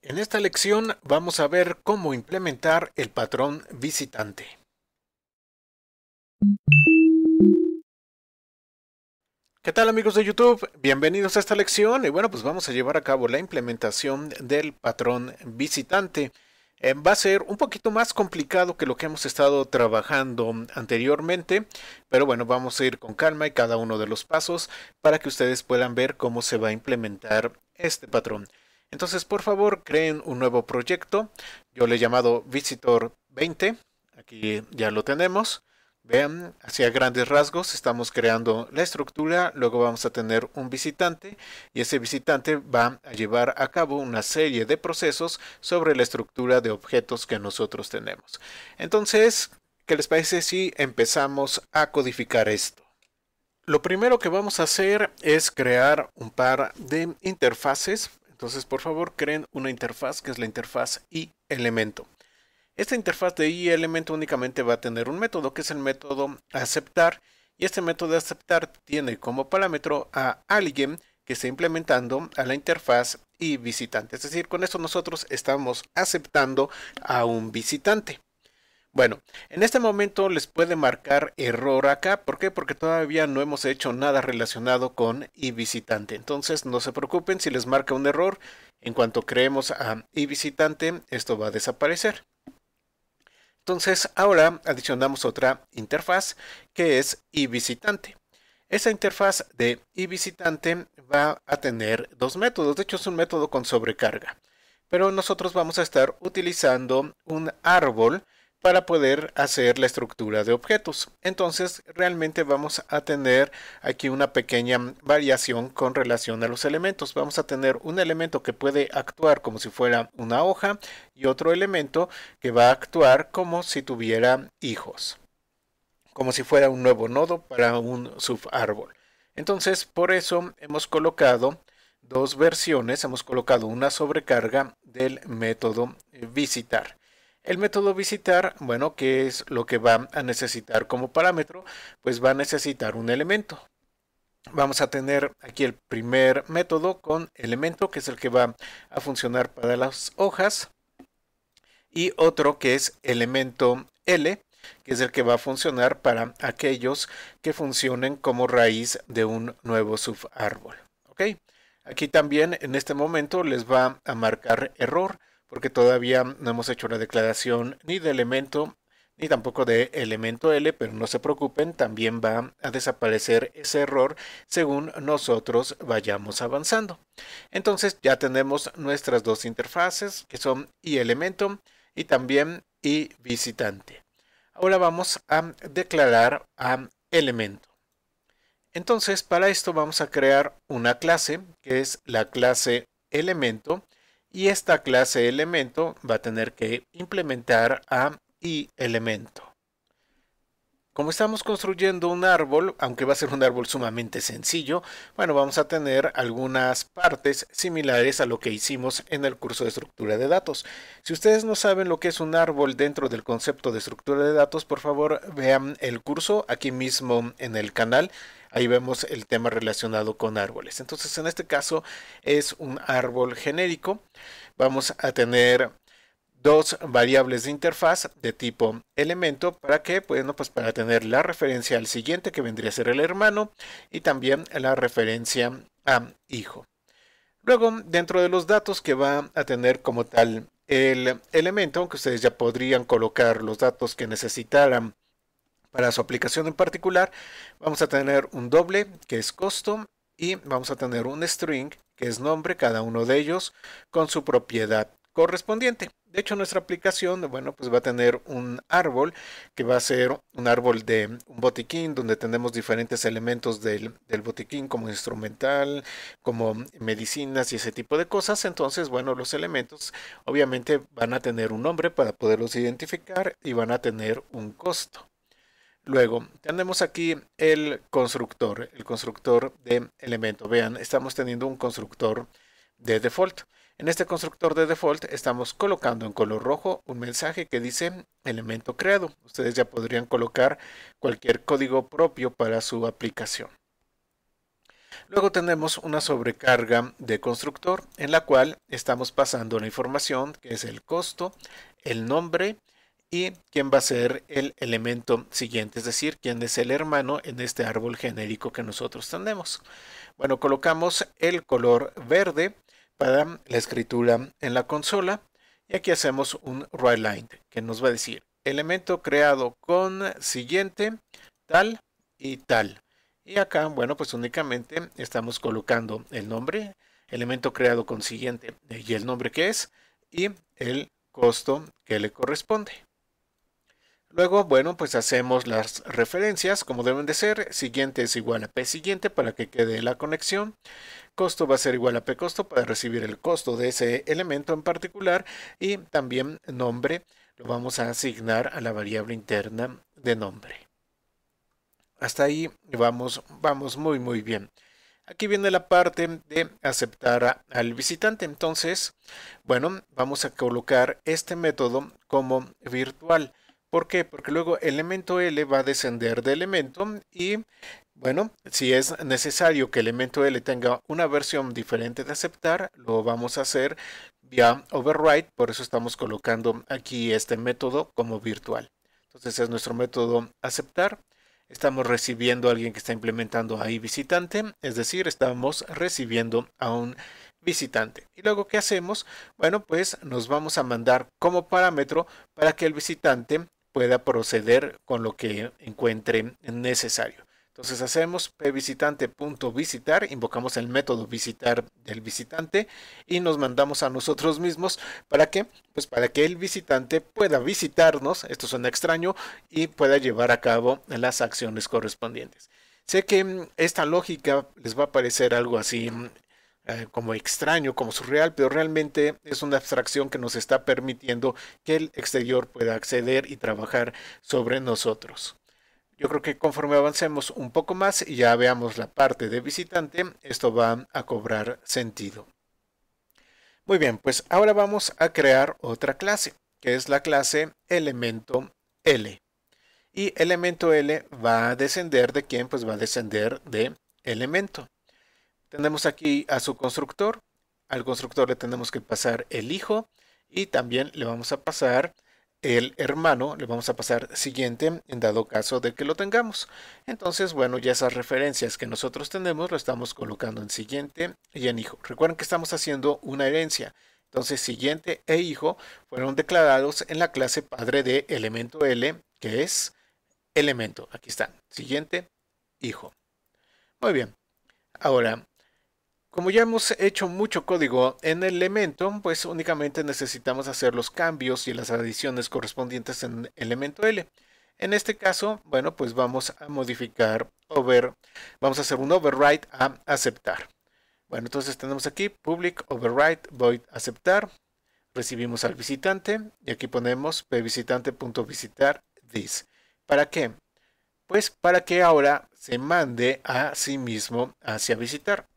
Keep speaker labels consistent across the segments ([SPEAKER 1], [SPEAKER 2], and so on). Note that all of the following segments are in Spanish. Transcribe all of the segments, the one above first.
[SPEAKER 1] En esta lección vamos a ver cómo implementar el patrón visitante. ¿Qué tal amigos de YouTube? Bienvenidos a esta lección y bueno pues vamos a llevar a cabo la implementación del patrón visitante. Eh, va a ser un poquito más complicado que lo que hemos estado trabajando anteriormente, pero bueno, vamos a ir con calma y cada uno de los pasos para que ustedes puedan ver cómo se va a implementar este patrón. Entonces, por favor, creen un nuevo proyecto. Yo le he llamado Visitor 20. Aquí ya lo tenemos. Vean, hacia grandes rasgos estamos creando la estructura, luego vamos a tener un visitante y ese visitante va a llevar a cabo una serie de procesos sobre la estructura de objetos que nosotros tenemos. Entonces, ¿qué les parece si empezamos a codificar esto? Lo primero que vamos a hacer es crear un par de interfaces. Entonces, por favor, creen una interfaz que es la interfaz y elemento. Esta interfaz de i elemento únicamente va a tener un método que es el método aceptar y este método de aceptar tiene como parámetro a alguien que está implementando a la interfaz y visitante. Es decir, con esto nosotros estamos aceptando a un visitante. Bueno, en este momento les puede marcar error acá. ¿Por qué? Porque todavía no hemos hecho nada relacionado con y visitante. Entonces no se preocupen si les marca un error. En cuanto creemos a y visitante, esto va a desaparecer. Entonces ahora adicionamos otra interfaz que es eVisitante. Esa interfaz de eVisitante va a tener dos métodos. De hecho es un método con sobrecarga. Pero nosotros vamos a estar utilizando un árbol para poder hacer la estructura de objetos. Entonces realmente vamos a tener aquí una pequeña variación con relación a los elementos. Vamos a tener un elemento que puede actuar como si fuera una hoja y otro elemento que va a actuar como si tuviera hijos. Como si fuera un nuevo nodo para un subárbol. Entonces por eso hemos colocado dos versiones. Hemos colocado una sobrecarga del método visitar. El método visitar, bueno, ¿qué es lo que va a necesitar como parámetro? Pues va a necesitar un elemento. Vamos a tener aquí el primer método con elemento, que es el que va a funcionar para las hojas. Y otro que es elemento L, que es el que va a funcionar para aquellos que funcionen como raíz de un nuevo subárbol. ¿Ok? Aquí también en este momento les va a marcar error porque todavía no hemos hecho la declaración ni de elemento ni tampoco de elemento L, pero no se preocupen, también va a desaparecer ese error según nosotros vayamos avanzando. Entonces ya tenemos nuestras dos interfaces que son y elemento y también y visitante. Ahora vamos a declarar a elemento. Entonces para esto vamos a crear una clase que es la clase elemento y esta clase elemento va a tener que implementar a y elemento. Como estamos construyendo un árbol, aunque va a ser un árbol sumamente sencillo, bueno, vamos a tener algunas partes similares a lo que hicimos en el curso de estructura de datos. Si ustedes no saben lo que es un árbol dentro del concepto de estructura de datos, por favor vean el curso aquí mismo en el canal. Ahí vemos el tema relacionado con árboles. Entonces, en este caso es un árbol genérico. Vamos a tener dos variables de interfaz de tipo elemento para que, bueno, pues para tener la referencia al siguiente que vendría a ser el hermano y también la referencia a hijo. Luego, dentro de los datos que va a tener como tal el elemento, aunque ustedes ya podrían colocar los datos que necesitaran para su aplicación en particular, vamos a tener un doble que es costo y vamos a tener un string que es nombre, cada uno de ellos con su propiedad correspondiente. De hecho, nuestra aplicación, bueno, pues va a tener un árbol que va a ser un árbol de un botiquín donde tenemos diferentes elementos del, del, botiquín como instrumental, como medicinas y ese tipo de cosas. Entonces, bueno, los elementos obviamente van a tener un nombre para poderlos identificar y van a tener un costo. Luego, tenemos aquí el constructor, el constructor de elemento. Vean, estamos teniendo un constructor de default. En este constructor de default estamos colocando en color rojo un mensaje que dice elemento creado. Ustedes ya podrían colocar cualquier código propio para su aplicación. Luego tenemos una sobrecarga de constructor en la cual estamos pasando la información que es el costo, el nombre y quién va a ser el elemento siguiente, es decir, quién es el hermano en este árbol genérico que nosotros tenemos. Bueno, colocamos el color verde para la escritura en la consola y aquí hacemos un write que nos va a decir elemento creado con siguiente, tal y tal. Y acá, bueno, pues únicamente estamos colocando el nombre, elemento creado con siguiente y el nombre que es y el costo que le corresponde. Luego, bueno, pues hacemos las referencias como deben de ser. Siguiente es igual a P siguiente para que quede la conexión. Costo va a ser igual a P costo para recibir el costo de ese elemento en particular. Y también nombre lo vamos a asignar a la variable interna de nombre. Hasta ahí vamos, vamos muy muy bien. Aquí viene la parte de aceptar al visitante. Entonces, bueno, vamos a colocar este método como virtual. ¿Por qué? Porque luego elemento L va a descender de elemento y bueno, si es necesario que elemento L tenga una versión diferente de aceptar, lo vamos a hacer vía override, por eso estamos colocando aquí este método como virtual. Entonces es nuestro método aceptar. Estamos recibiendo a alguien que está implementando ahí visitante, es decir, estamos recibiendo a un visitante. Y luego, ¿qué hacemos? Bueno, pues nos vamos a mandar como parámetro para que el visitante pueda proceder con lo que encuentre necesario. Entonces hacemos pvisitante.visitar, invocamos el método visitar del visitante y nos mandamos a nosotros mismos para que, pues para que el visitante pueda visitarnos, esto suena extraño, y pueda llevar a cabo las acciones correspondientes. Sé que esta lógica les va a parecer algo así eh, como extraño, como surreal, pero realmente es una abstracción que nos está permitiendo que el exterior pueda acceder y trabajar sobre nosotros. Yo creo que conforme avancemos un poco más y ya veamos la parte de visitante, esto va a cobrar sentido. Muy bien, pues ahora vamos a crear otra clase, que es la clase elemento L. Y elemento L va a descender de quién? Pues va a descender de elemento. Tenemos aquí a su constructor. Al constructor le tenemos que pasar el hijo y también le vamos a pasar el hermano, le vamos a pasar siguiente en dado caso de que lo tengamos. Entonces, bueno, ya esas referencias que nosotros tenemos lo estamos colocando en siguiente y en hijo. Recuerden que estamos haciendo una herencia. Entonces, siguiente e hijo fueron declarados en la clase padre de elemento L, que es elemento. Aquí están. Siguiente, hijo. Muy bien. Ahora, como ya hemos hecho mucho código en Elemento, pues únicamente necesitamos hacer los cambios y las adiciones correspondientes en Elemento L. En este caso, bueno, pues vamos a modificar over, vamos a hacer un override a aceptar. Bueno, entonces tenemos aquí public override void aceptar. Recibimos al visitante y aquí ponemos pvisitante.visitar this. ¿Para qué? Pues para que ahora se mande a sí mismo hacia visitar.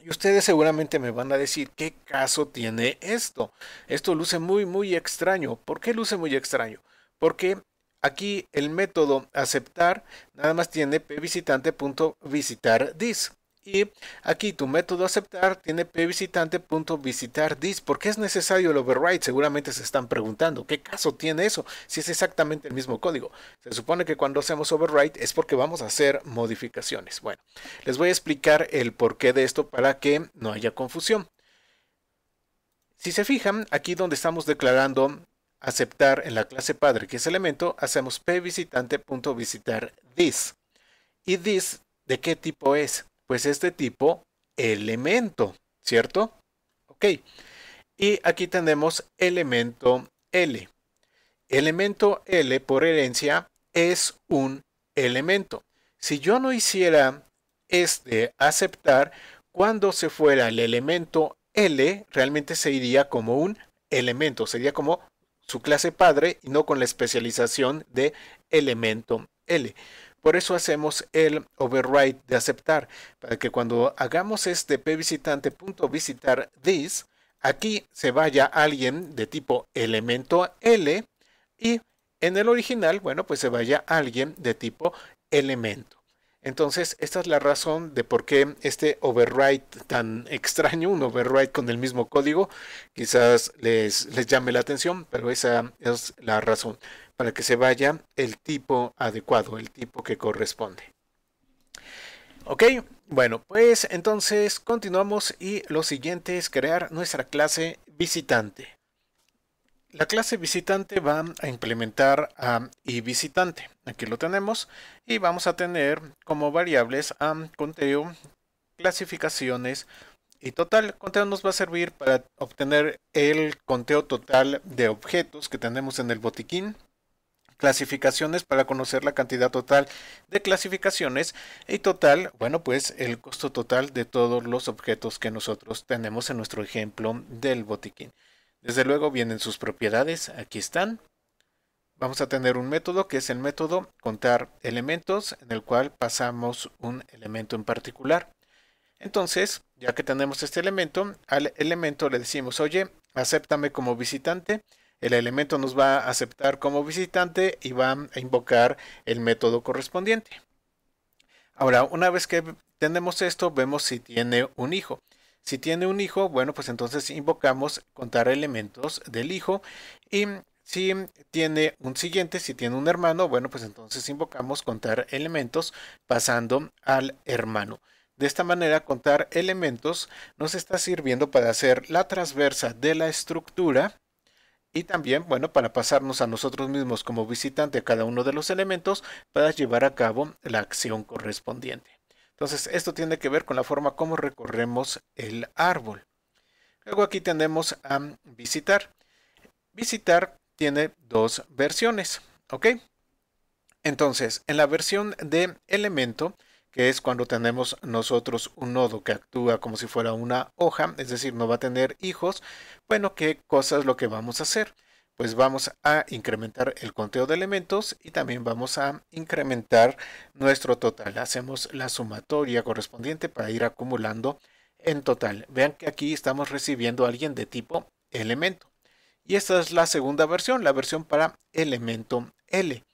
[SPEAKER 1] Y ustedes seguramente me van a decir, ¿qué caso tiene esto? Esto luce muy, muy extraño. ¿Por qué luce muy extraño? Porque aquí el método aceptar nada más tiene pvisitante.visitar.this. Y aquí tu método aceptar tiene pvisitante.visitar this. ¿Por qué es necesario el override? Seguramente se están preguntando, ¿qué caso tiene eso? Si es exactamente el mismo código. Se supone que cuando hacemos override es porque vamos a hacer modificaciones. Bueno, les voy a explicar el porqué de esto para que no haya confusión. Si se fijan, aquí donde estamos declarando aceptar en la clase padre, que es elemento, hacemos pvisitante.visitar this. ¿Y this de qué tipo es? Pues este tipo elemento, ¿cierto? Ok. Y aquí tenemos elemento L. Elemento L por herencia es un elemento. Si yo no hiciera este aceptar, cuando se fuera el elemento L, realmente se iría como un elemento, sería como su clase padre y no con la especialización de elemento L. Por eso hacemos el override de aceptar, para que cuando hagamos este pvisitante.visitar this, aquí se vaya alguien de tipo elemento L y en el original, bueno, pues se vaya alguien de tipo elemento. Entonces, esta es la razón de por qué este override tan extraño, un override con el mismo código, quizás les, les llame la atención, pero esa es la razón para que se vaya el tipo adecuado, el tipo que corresponde. Ok, bueno, pues entonces continuamos y lo siguiente es crear nuestra clase visitante. La clase visitante va a implementar a iVisitante. Aquí lo tenemos y vamos a tener como variables a conteo, clasificaciones y total. Conteo nos va a servir para obtener el conteo total de objetos que tenemos en el botiquín. Clasificaciones para conocer la cantidad total de clasificaciones y total, bueno, pues el costo total de todos los objetos que nosotros tenemos en nuestro ejemplo del botiquín. Desde luego vienen sus propiedades, aquí están. Vamos a tener un método que es el método contar elementos en el cual pasamos un elemento en particular. Entonces, ya que tenemos este elemento, al elemento le decimos, oye, acéptame como visitante. El elemento nos va a aceptar como visitante y va a invocar el método correspondiente. Ahora, una vez que tenemos esto, vemos si tiene un hijo. Si tiene un hijo, bueno, pues entonces invocamos contar elementos del hijo y si tiene un siguiente, si tiene un hermano, bueno, pues entonces invocamos contar elementos pasando al hermano. De esta manera, contar elementos nos está sirviendo para hacer la transversa de la estructura y también, bueno, para pasarnos a nosotros mismos como visitante a cada uno de los elementos para llevar a cabo la acción correspondiente. Entonces, esto tiene que ver con la forma como recorremos el árbol. Luego aquí tenemos a visitar. Visitar tiene dos versiones, ¿ok? Entonces, en la versión de elemento, que es cuando tenemos nosotros un nodo que actúa como si fuera una hoja, es decir, no va a tener hijos, bueno, ¿qué cosa es lo que vamos a hacer? pues vamos a incrementar el conteo de elementos y también vamos a incrementar nuestro total. Hacemos la sumatoria correspondiente para ir acumulando en total. Vean que aquí estamos recibiendo a alguien de tipo elemento. Y esta es la segunda versión, la versión para elemento L.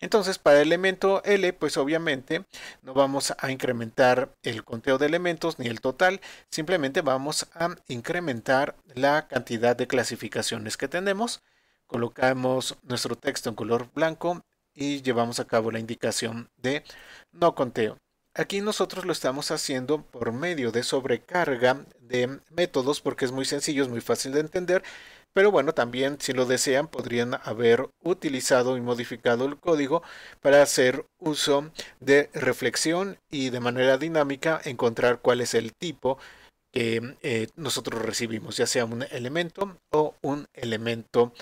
[SPEAKER 1] Entonces, para elemento L, pues obviamente no vamos a incrementar el conteo de elementos ni el total, simplemente vamos a incrementar la cantidad de clasificaciones que tenemos colocamos nuestro texto en color blanco y llevamos a cabo la indicación de no conteo. Aquí nosotros lo estamos haciendo por medio de sobrecarga de métodos porque es muy sencillo, es muy fácil de entender, pero bueno, también si lo desean podrían haber utilizado y modificado el código para hacer uso de reflexión y de manera dinámica encontrar cuál es el tipo que eh, nosotros recibimos, ya sea un elemento o un elemento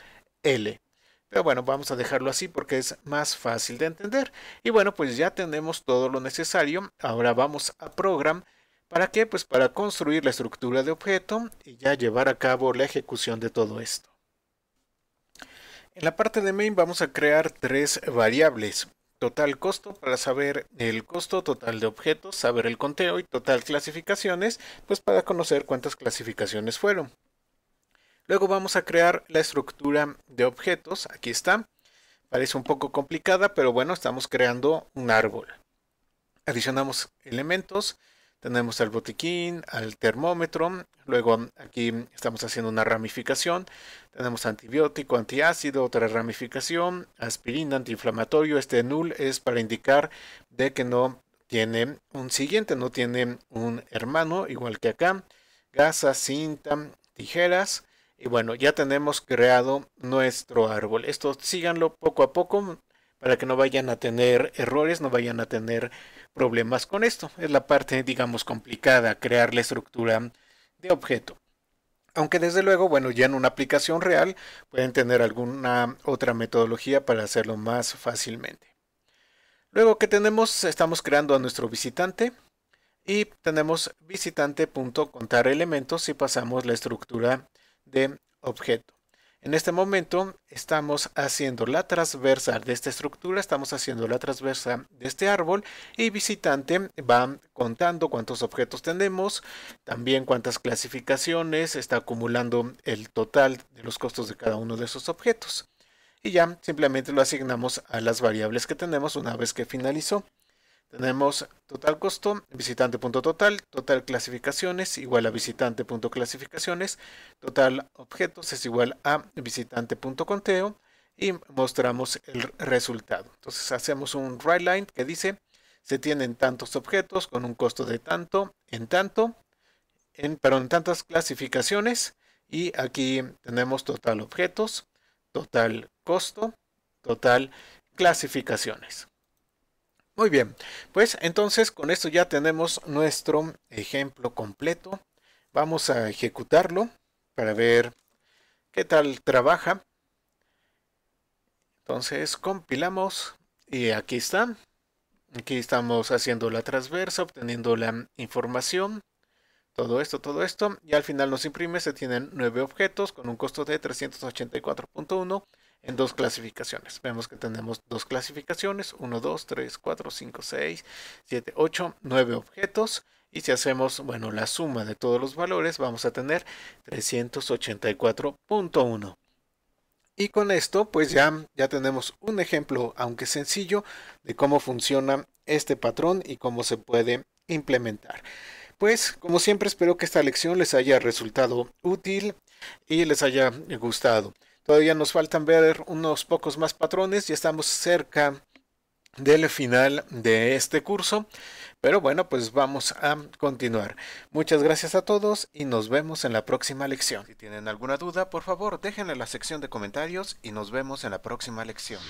[SPEAKER 1] L. Pero bueno, vamos a dejarlo así porque es más fácil de entender. Y bueno, pues ya tenemos todo lo necesario. Ahora vamos a Program. ¿Para qué? Pues para construir la estructura de objeto y ya llevar a cabo la ejecución de todo esto. En la parte de main vamos a crear tres variables. Total costo para saber el costo total de objetos, saber el conteo y total clasificaciones, pues para conocer cuántas clasificaciones fueron. Luego vamos a crear la estructura de objetos. Aquí está. Parece un poco complicada, pero bueno, estamos creando un árbol. Adicionamos elementos. Tenemos al botiquín, al termómetro. Luego aquí estamos haciendo una ramificación. Tenemos antibiótico, antiácido, otra ramificación, aspirina, antiinflamatorio. Este null es para indicar de que no tiene un siguiente, no tiene un hermano, igual que acá. Gasa, cinta, tijeras. Y bueno, ya tenemos creado nuestro árbol. Esto síganlo poco a poco para que no vayan a tener errores, no vayan a tener problemas con esto. Es la parte, digamos, complicada, crear la estructura de objeto. Aunque desde luego, bueno, ya en una aplicación real pueden tener alguna otra metodología para hacerlo más fácilmente. Luego que tenemos, estamos creando a nuestro visitante y tenemos visitante.contar elementos y pasamos la estructura de objeto. En este momento estamos haciendo la transversa de esta estructura, estamos haciendo la transversa de este árbol y visitante va contando cuántos objetos tenemos, también cuántas clasificaciones, está acumulando el total de los costos de cada uno de esos objetos. Y ya simplemente lo asignamos a las variables que tenemos una vez que finalizó. Tenemos total costo, visitante.total, total clasificaciones igual a visitante.clasificaciones, total objetos es igual a visitante.conteo y mostramos el resultado. Entonces hacemos un write line que dice se tienen tantos objetos con un costo de tanto en tanto, en, pero en tantas clasificaciones y aquí tenemos total objetos, total costo, total clasificaciones. Muy bien, pues entonces con esto ya tenemos nuestro ejemplo completo. Vamos a ejecutarlo para ver qué tal trabaja. Entonces compilamos y aquí está. Aquí estamos haciendo la transversa, obteniendo la información. Todo esto, todo esto. Y al final nos imprime, se tienen nueve objetos con un costo de 384.1 en dos clasificaciones. Vemos que tenemos dos clasificaciones, 1, 2, 3, 4, 5, 6, 7, 8, 9 objetos. Y si hacemos, bueno, la suma de todos los valores, vamos a tener 384.1. Y con esto, pues ya, ya tenemos un ejemplo, aunque sencillo, de cómo funciona este patrón y cómo se puede implementar. Pues, como siempre, espero que esta lección les haya resultado útil y les haya gustado. Todavía nos faltan ver unos pocos más patrones, ya estamos cerca del final de este curso. Pero bueno, pues vamos a continuar. Muchas gracias a todos y nos vemos en la próxima lección. Si tienen alguna duda, por favor, déjenla en la sección de comentarios y nos vemos en la próxima lección.